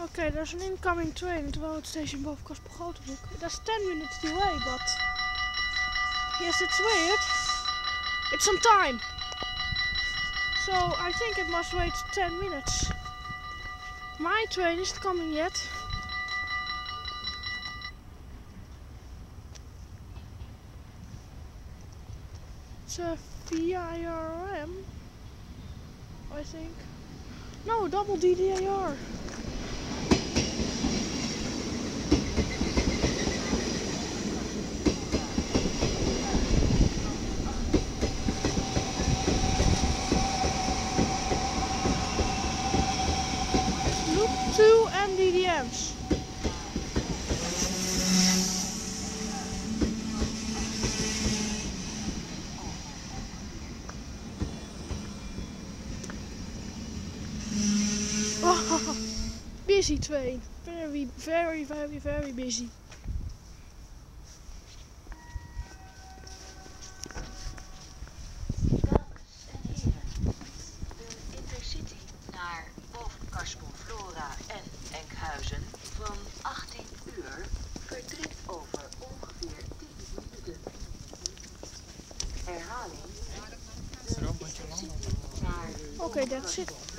Okay, there's an incoming train at road station Bovenkarspel-Grootebroek. That's 10 minutes delay, but... Yes, it's weird. It's on time. So I think it must wait 10 minutes. My train isn't coming yet. It's a VIRM, I think. No, double DD-AR. 2 and DDMs. Oh, busy train. Very, very, very, very busy. Oké, okay, dat that's it.